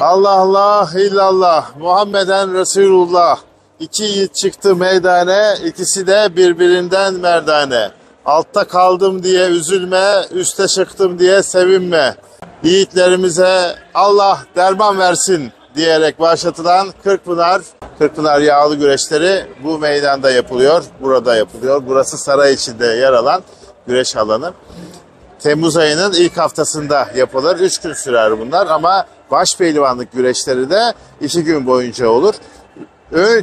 Allah Allah illallah Muhammeden Resulullah. İki yiğit çıktı meydane, ikisi de birbirinden merdane. Altta kaldım diye üzülme, üste çıktım diye sevinme. Yiğitlerimize Allah derman versin diyerek başlatılan Kırkpınar, Kırkpınar yağlı güreşleri bu meydanda yapılıyor, burada yapılıyor. Burası saray içinde yer alan güreş alanı. Temmuz ayının ilk haftasında yapılır. Üç gün sürer bunlar ama baş pehlivanlık güreşleri de iki gün boyunca olur.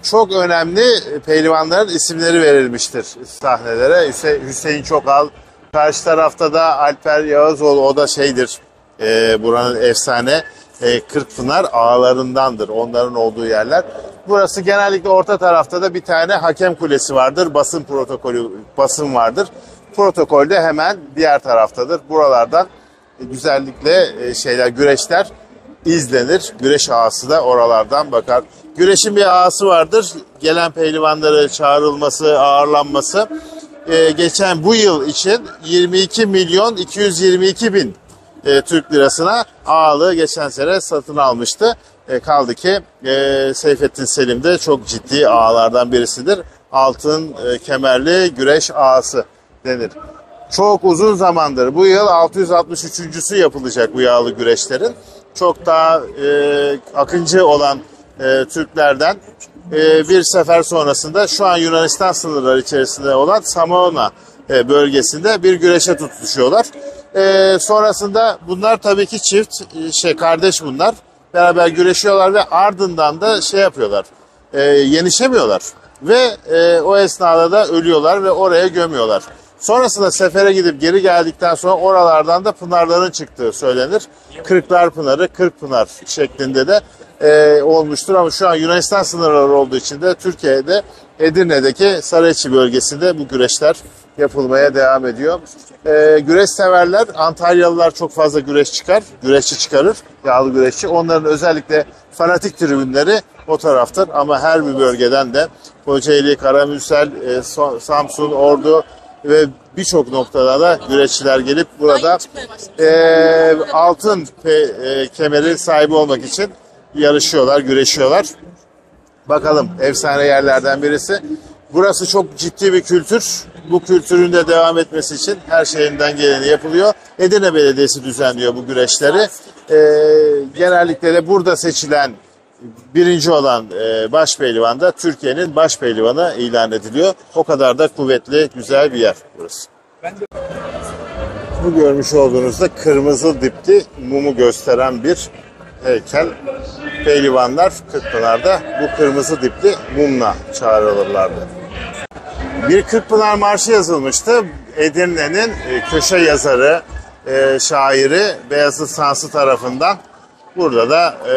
Çok önemli pehlivanların isimleri verilmiştir sahnelere. Hüse- Hüseyin Çokal, karşı tarafta da Alper Yağızoğlu o da şeydir e, buranın efsane e, Kırkpınar ağalarındandır onların olduğu yerler. Burası genellikle orta tarafta da bir tane hakem kulesi vardır. Basın protokolü basın vardır. Protokol de hemen diğer taraftadır. Buralardan güzellikle e, şeyler güreşler izlenir. Güreş ağası da oralardan bakar. Güreşin bir ağası vardır. Gelen pehlivanları çağrılması, ağırlanması. Ee, geçen bu yıl için 22 milyon 222 bin e, Türk lirasına ağalığı geçen sene satın almıştı. E, kaldı ki e, Seyfettin Selim de çok ciddi ağalardan birisidir. Altın e, kemerli güreş ağası denir. Çok uzun zamandır bu yıl 663.sü yapılacak bu yağlı güreşlerin. Çok daha e, akıncı olan e, Türklerden e, bir sefer sonrasında şu an Yunanistan sınırları içerisinde olan Samona e, bölgesinde bir güreşe tutuşuyorlar. E, sonrasında bunlar tabii ki çift e, şey kardeş bunlar. Beraber güreşiyorlar ve ardından da şey yapıyorlar. E, yenişemiyorlar ve e, o esnada da ölüyorlar ve oraya gömüyorlar. Sonrasında sefere gidip geri geldikten sonra oralardan da pınarların çıktığı söylenir. Kırklar Pınarı, Kırk Pınar şeklinde de e, olmuştur. Ama şu an Yunanistan sınırları olduğu için de Türkiye'de Edirne'deki Sarayçi bölgesinde bu güreşler yapılmaya devam ediyor. E, güreş severler, Antalyalılar çok fazla güreş çıkar, güreşçi çıkarır, yağlı güreşçi. Onların özellikle fanatik tribünleri o taraftar ama her bir bölgeden de Kocaeli, Karamürsel, e, Samsun, Ordu ve birçok noktada da güreşçiler gelip burada e, altın pe- e, kemeri sahibi olmak için yarışıyorlar, güreşiyorlar. Bakalım efsane yerlerden birisi. Burası çok ciddi bir kültür. Bu kültürün de devam etmesi için her şeyinden geleni yapılıyor. Edirne Belediyesi düzenliyor bu güreşleri. Ee, genellikle de burada seçilen birinci olan e, baş pehlivan da Türkiye'nin baş pehlivanı ilan ediliyor. O kadar da kuvvetli, güzel bir yer burası. Bu görmüş olduğunuzda kırmızı dipli mumu gösteren bir heykel. Pehlivanlar Kırkpınar'da bu kırmızı dipli mumla çağrılırlardı. Bir Kırkpınar Marşı yazılmıştı. Edirne'nin e, köşe yazarı, e, şairi Beyazıt Sansı tarafından burada da e,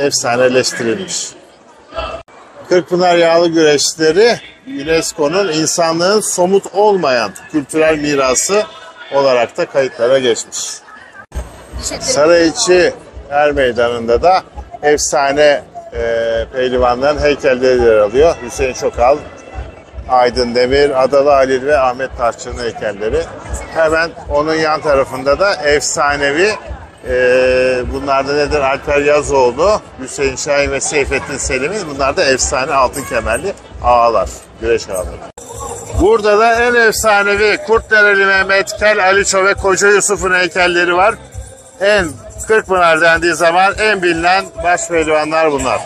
efsaneleştirilmiş. Kırkpınar Yağlı Güreşleri UNESCO'nun insanlığın somut olmayan kültürel mirası olarak da kayıtlara geçmiş. Sarayçı Er Meydanı'nda da efsane e, pehlivanların heykelleri yer alıyor. Hüseyin Çokal, Aydın Demir, Adalı Halil ve Ahmet Taşçı'nın heykelleri. Hemen onun yan tarafında da efsanevi e, bunlar da nedir? Alper Yazoğlu, Hüseyin Şahin ve Seyfettin Selim'in bunlar da efsane altın kemerli ağalar, güreş ağaları. Burada da en efsanevi Kurtdereli Mehmet, Kel Aliço ve Koca Yusuf'un heykelleri var. En Kırkpınar dendiği zaman en bilinen baş pehlivanlar bunlar.